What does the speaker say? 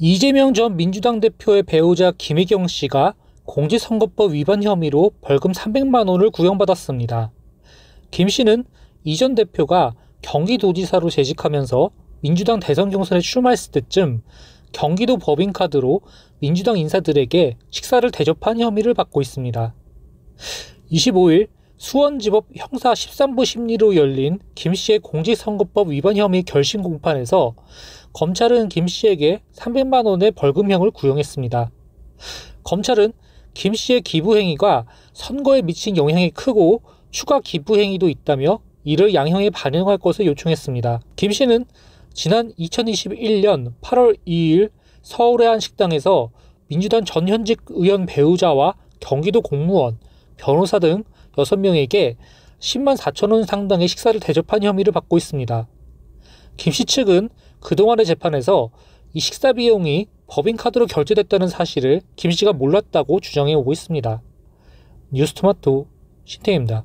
이재명 전 민주당 대표의 배우자 김혜경 씨가 공직선거법 위반 혐의로 벌금 300만 원을 구형받았습니다. 김 씨는 이 전 대표가 경기도지사로 재직하면서 민주당 대선 경선에 출마했을 때쯤 경기도 법인카드로 민주당 인사들에게 식사를 대접한 혐의를 받고 있습니다. 25일 수원지법 형사 13부 심리로 열린 김 씨의 공직선거법 위반 혐의 결심 공판에서 검찰은 김 씨에게 300만 원의 벌금형을 구형했습니다. 검찰은 김 씨의 기부 행위가 선거에 미친 영향이 크고 추가 기부 행위도 있다며 이를 양형에 반영할 것을 요청했습니다. 김 씨는 지난 2021년 8월 2일 서울의 한 식당에서 민주당 전 현직 의원 배우자와 경기도 공무원, 변호사 등 6명에게 10만 4천 원 상당의 식사를 대접한 혐의를 받고 있습니다. 김 씨 측은 그동안의 재판에서 이 식사 비용이 법인카드로 결제됐다는 사실을 김 씨가 몰랐다고 주장해 오고 있습니다. 뉴스토마토 신태입니다.